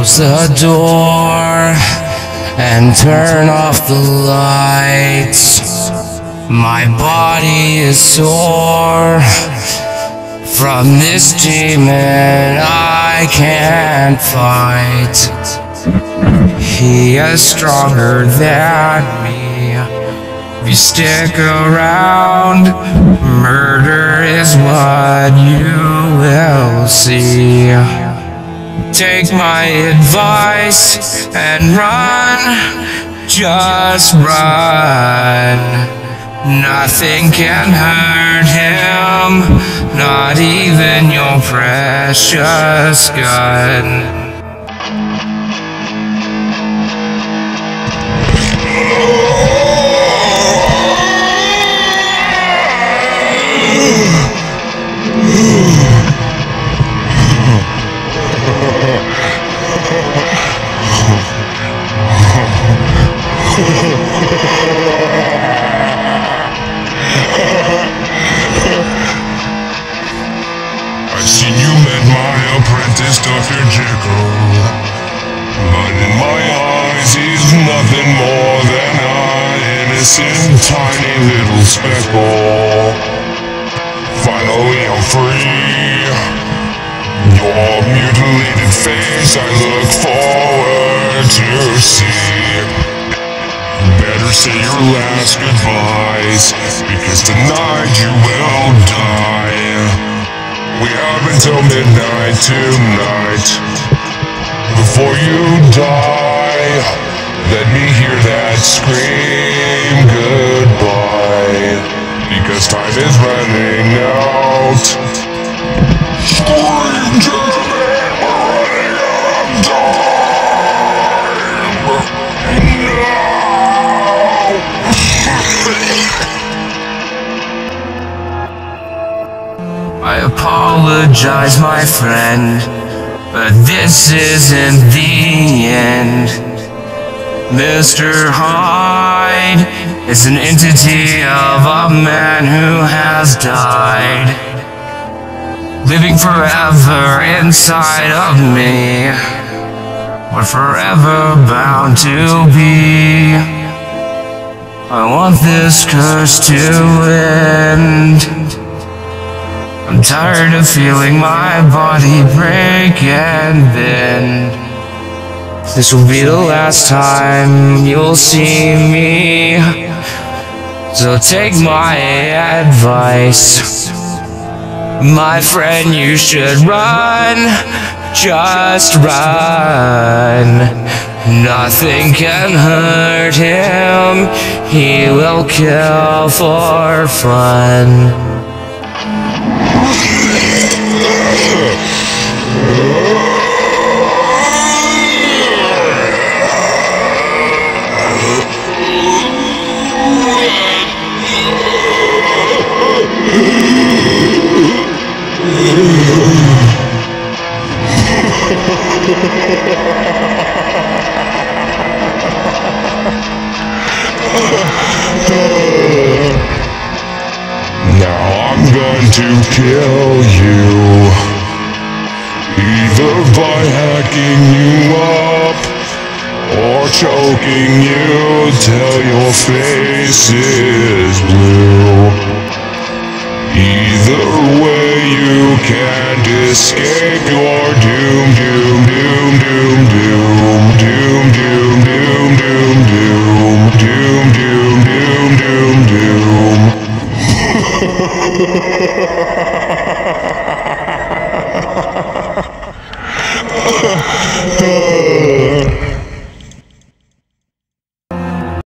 Close the door and turn off the lights. My body is sore from this demon I can't fight. He is stronger than me. If you stick around, murder is what you will see. Take my advice and run, just run. Nothing can hurt him, not even your precious gun. Apprentice, Dr. Jekyll. But in my eyes, he's nothing more than an innocent, tiny little speckle. Finally, I'm free. Your mutilated face, I look forward to see. Better say your last goodbyes, because tonight you will die. We have until midnight tonight. Before you die, let me hear that scream goodbye. Because time is running out. Scream I apologize, my friend, but this isn't the end. Mr. Hyde is an entity of a man who has died, living forever inside of me. We're forever bound to be. I want this curse to end. I'm tired of feeling my body break and bend. This will be the last time you'll see me. So take my advice. My friend, you should run. Just run. Nothing can hurt him. He will kill for fun. to kill you Either by hacking you up Or choking you till your face is blue Either way you can't escape your doom, doom, doom, doom, doom, doom, doom, doom.